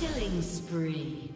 Killing spree.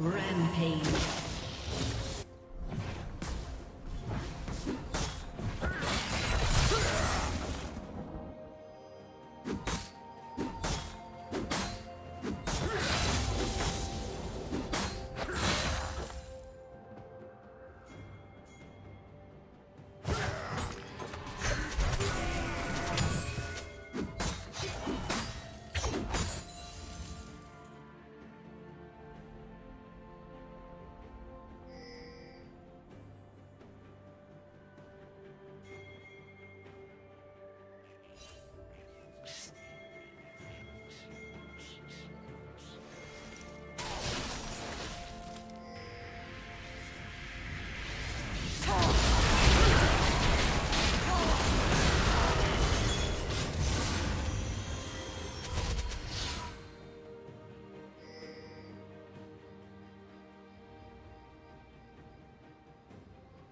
Rampage.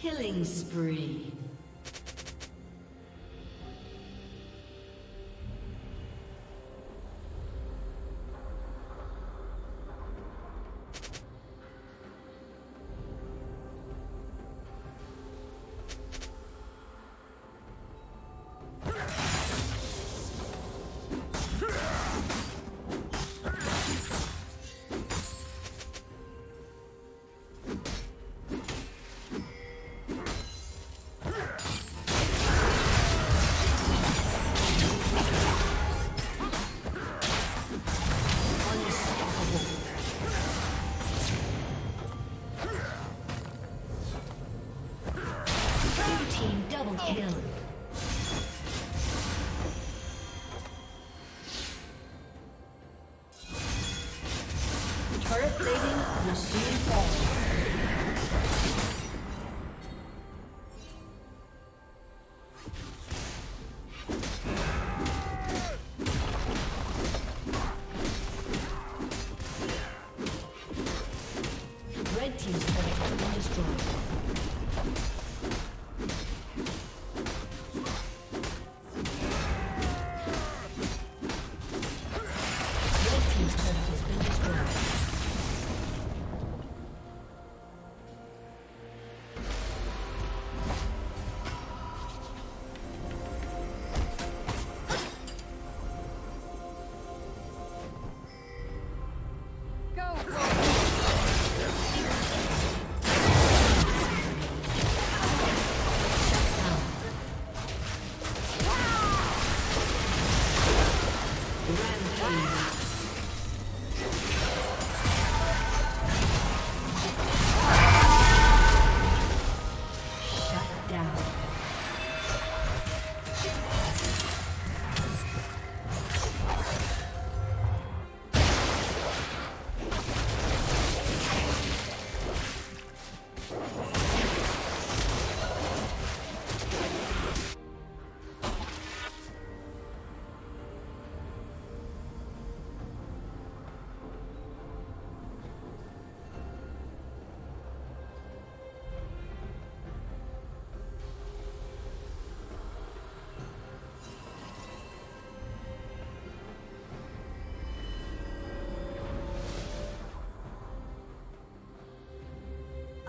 Killing spree.